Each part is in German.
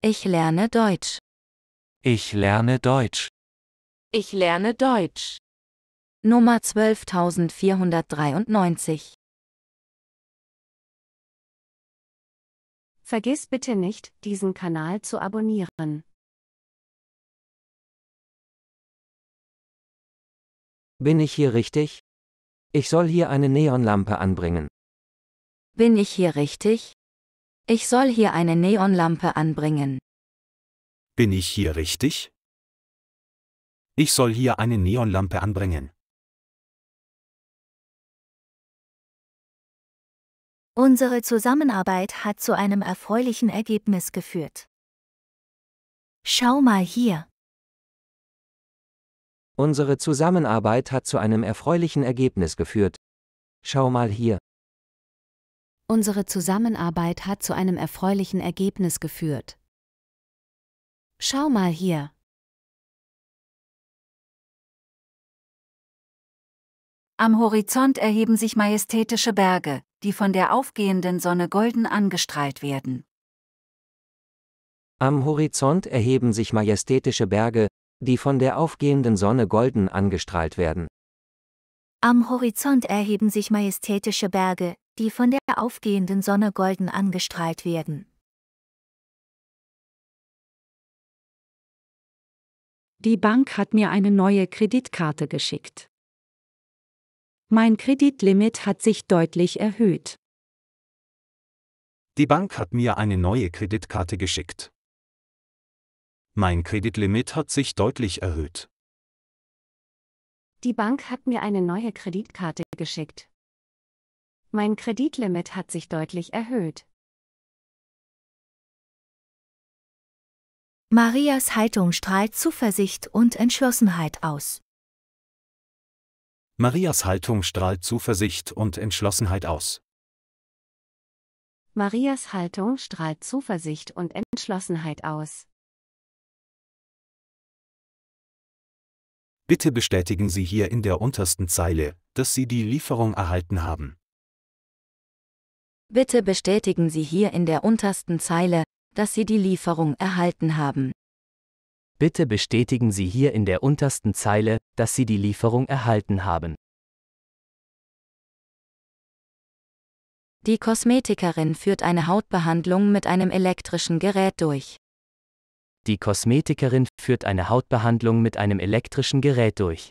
Ich lerne Deutsch. Ich lerne Deutsch. Ich lerne Deutsch. Nummer 12493. Vergiss bitte nicht, diesen Kanal zu abonnieren. Bin ich hier richtig? Ich soll hier eine Neonlampe anbringen. Bin ich hier richtig? Ich soll hier eine Neonlampe anbringen. Bin ich hier richtig? Ich soll hier eine Neonlampe anbringen. Unsere Zusammenarbeit hat zu einem erfreulichen Ergebnis geführt. Schau mal hier. Unsere Zusammenarbeit hat zu einem erfreulichen Ergebnis geführt. Schau mal hier. Unsere Zusammenarbeit hat zu einem erfreulichen Ergebnis geführt. Schau mal hier. Am Horizont erheben sich majestätische Berge, die von der aufgehenden Sonne golden angestrahlt werden. Am Horizont erheben sich majestätische Berge, die von der aufgehenden Sonne golden angestrahlt werden. Am Horizont erheben sich majestätische Berge, die von der aufgehenden Sonne golden angestrahlt werden. Die Bank hat mir eine neue Kreditkarte geschickt. Mein Kreditlimit hat sich deutlich erhöht. Die Bank hat mir eine neue Kreditkarte geschickt. Mein Kreditlimit hat sich deutlich erhöht. Die Bank hat mir eine neue Kreditkarte geschickt. Mein Kreditlimit hat sich deutlich erhöht. Marias Haltung strahlt Zuversicht und Entschlossenheit aus. Marias Haltung strahlt Zuversicht und Entschlossenheit aus. Marias Haltung strahlt Zuversicht und Entschlossenheit aus. Bitte bestätigen Sie hier in der untersten Zeile, dass Sie die Lieferung erhalten haben. Bitte bestätigen Sie hier in der untersten Zeile, dass Sie die Lieferung erhalten haben. Bitte bestätigen Sie hier in der untersten Zeile, dass Sie die Lieferung erhalten haben. Die Kosmetikerin führt eine Hautbehandlung mit einem elektrischen Gerät durch. Die Kosmetikerin führt eine Hautbehandlung mit einem elektrischen Gerät durch.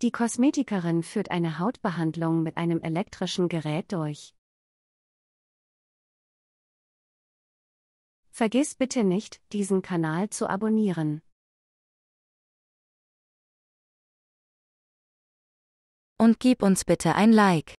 Die Kosmetikerin führt eine Hautbehandlung mit einem elektrischen Gerät durch. Vergiss bitte nicht, diesen Kanal zu abonnieren. Und gib uns bitte ein Like.